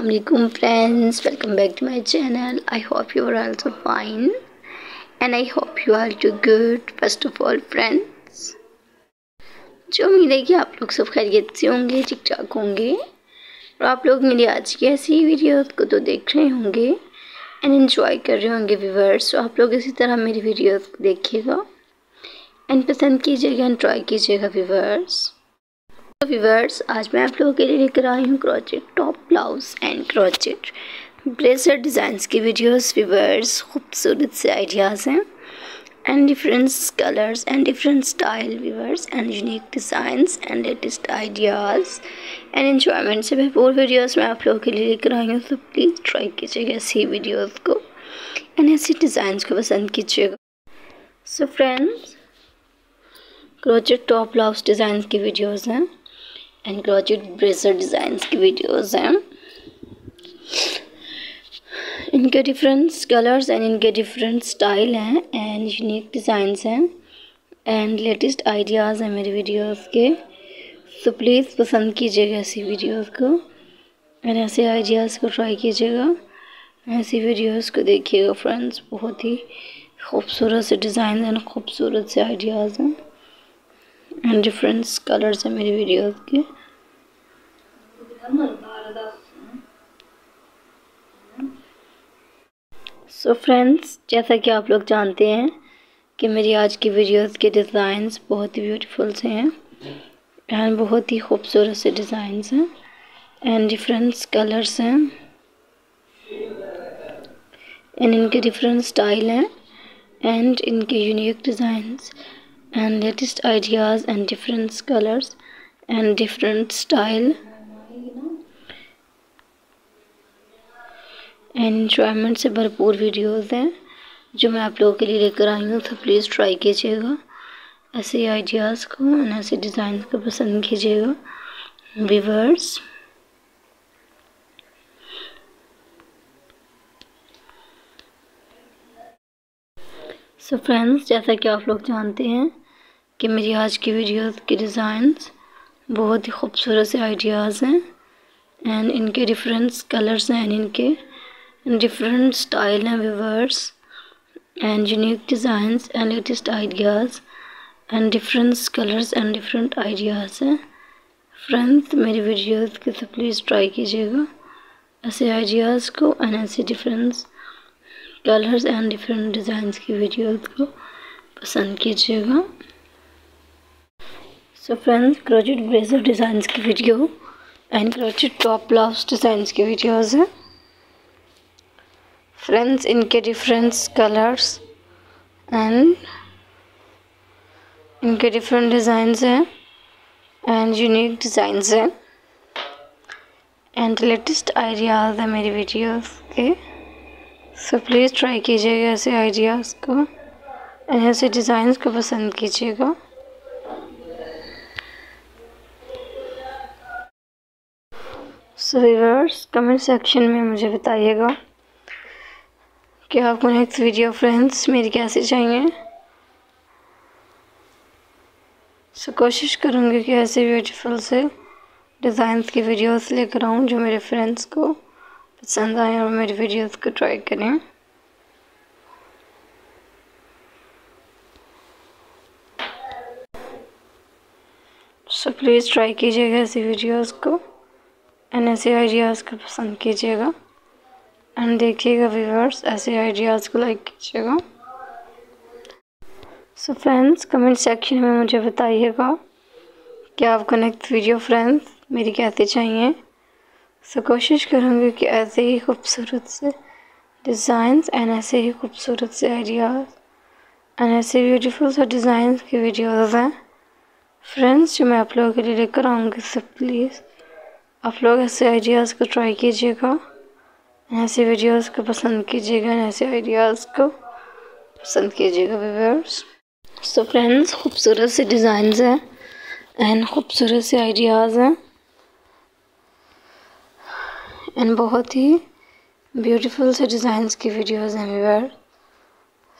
Assalamualaikum, friends. Welcome back to my channel. I hope you are also fine. And I hope you are too good, first of all, friends. जो उम्मीद है कि आप लोग सब खैरियत से होंगे ठीक ठाक होंगे। और आप लोग मेरी आज की ऐसी वीडियो को तो देख रहे होंगे एंड इन्जॉय कर रहे होंगे व्यूवर्स तो आप लोग इसी तरह मेरी वीडियो देखिएगा। एंड पसंद कीजिएगा एंड ट्राई कीजिएगा व्यूवर्स व्यूवर्स आज मैं आप लोगों के लिए लेकर आई हूँ crochet top blouse and crochet blazer designs की वीडियोस व्यूवर्स खूबसूरत से आइडियाज़ हैं. And different colours and different style viewers and unique designs and latest ideas and enjoyment से भरपूर वीडियोस मैं आप लोगों के लिए लेकर आई हूँ तो प्लीज़ ट्राई कीजिएगा ऐसी वीडियोज़ को एंड ऐसी डिज़ाइंस को पसंद कीजिएगा। So friends crochet top blouse design की वीडियोज़ हैं। एंड क्रॉचेट ब्रेसर डिज़ाइंस की वीडियोस हैं इनके डिफरेंट कलर्स एंड इनके डिफरेंट स्टाइल हैं एंड यूनिक डिज़ाइंस हैं एंड लेटेस्ट आइडियाज़ हैं मेरी वीडियोस के। सो प्लीज़ पसंद कीजिएगा ऐसी वीडियोस को एंड ऐसे आइडियाज़ को ट्राई कीजिएगा। ऐसी वीडियोस को देखिएगा फ्रेंड्स बहुत ही खूबसूरत से डिज़ाइन एंड खूबसूरत से आइडियाज़ हैं। एंड डिफरेंट कलर्स हैं मेरी वीडियोस के सो फ्रेंड्स जैसा कि आप लोग जानते हैं कि मेरी आज की वीडियोस के डिज़ाइंस बहुत ही ब्यूटीफुल से हैं एंड बहुत ही खूबसूरत से डिज़ाइंस हैं एंड डिफरेंस कलर्स हैं एंड इनके डिफरेंट स्टाइल हैं एंड इनके unique designs and latest ideas and different colors and different style. And enjoyment से भरपूर वीडियोस हैं, जो मैं आप लोगों के लिए लेकर आई हूँ तो प्लीज़ ट्राई कीजिएगा। ऐसे आइडियाज़ को एंड ऐसे डिज़ाइन को पसंद कीजिएगा। व्यूवर्स सो फ्रेंड्स जैसा कि आप लोग जानते हैं कि मेरी आज की वीडियो के डिज़ाइंस बहुत ही खूबसूरत से आइडियाज़ हैं एंड इनके डिफरेंट कलर्स हैं एंड इनके डिफरेंट स्टाइल हैं viewers and unique designs and latest ideas and different colours and different ideas हैं। फ्रेंड्स मेरी वीडियोस के तो प्लीज़ ट्राई कीजिएगा। ऐसे आइडियाज़ को एंड ऐसे different colours and different designs की वीडियोस को पसंद कीजिएगा। So friends crochet blazer designs की video and crochet top blouse designs की वीडियोस हैं। फ्रेंड्स इनके डिफरेंट कलर्स एंड इनके डिफरेंट डिज़ाइंस हैं एंड यूनिक डिज़ाइंस हैं। एंड लेटेस्ट आइडियाज़ हैं मेरी वीडियोस के। सो प्लीज़ ट्राई कीजिएगा ऐसे आइडियाज़ को ऐसे डिज़ाइंस को पसंद कीजिएगा। सो व्यूवर्स कमेंट सेक्शन में मुझे बताइएगा कि आपको नेक्स्ट वीडियो फ्रेंड्स मेरी कैसी चाहिए। सो so, कोशिश करूँगी कि ऐसे ब्यूटीफुल से डिज़ाइंस की वीडियोस लेकर आऊँ जो मेरे फ्रेंड्स को पसंद आए और मेरी वीडियोस को ट्राई करें। सो प्लीज़ ट्राई कीजिएगा ऐसी वीडियोस को। एंड ऐसे आइडियाज़ को पसंद कीजिएगा। एंड देखिएगा व्यूवर्स ऐसे आइडियाज़ को लाइक कीजिएगा। सो फ्रेंड्स कमेंट सेक्शन में मुझे बताइएगा कि आपको नेक्स्ट वीडियो फ्रेंड्स मेरी कैसे चाहिए। सो so, कोशिश करूँगी कि ऐसे ही खूबसूरत से डिज़ाइंस एंड ऐसे ही खूबसूरत से आइडियाज़ एंड ऐसे ब्यूटीफुल से डिज़ाइंस की वीडियोज़ हैं। फ्रेंड्स जो मैं आप लोगों के लिए लेकर आऊँगी सब प्लीज़ आप लोग ऐसे आइडियाज़ को ट्राई कीजिएगा। ऐसे वीडियोस को पसंद कीजिएगा ऐसे आइडियाज़ को पसंद कीजिएगा व्यूवर्स सो फ्रेंड्स खूबसूरत से डिज़ाइंस हैं एंड खूबसूरत से आइडियाज़ हैं। एंड बहुत ही ब्यूटीफुल से डिज़ाइंस की वीडियोस हैं व्यूवर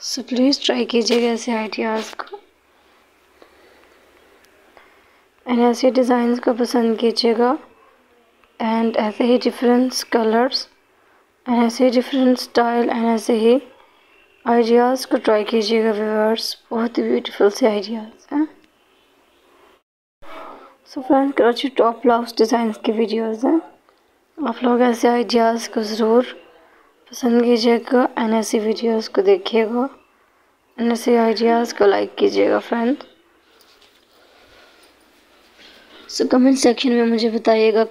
सो प्लीज़ ट्राई कीजिएगा ऐसे आइडियाज़ को। एंड ऐसे डिज़ाइंस को पसंद कीजिएगा। एंड ऐसे ही डिफरेंट कलर्स एंड ऐसे ही डिफरेंट स्टाइल एंड ऐसे ही आइडियाज़ को ट्राई कीजिएगा व्यूअर्स बहुत ही ब्यूटीफुल से आइडियाज़ हैं? So friends Karachi top blouse design की वीडियोज़ हैं। आप लोग ऐसे आइडियाज़ को ज़रूर पसंद कीजिएगा एंड ऐसी वीडियोज़ को देखिएगा एंड ऐसे आइडियाज़ को लाइक कीजिएगा फ्रेंड सो कमेंट सेक्शन में मुझे बताइएगा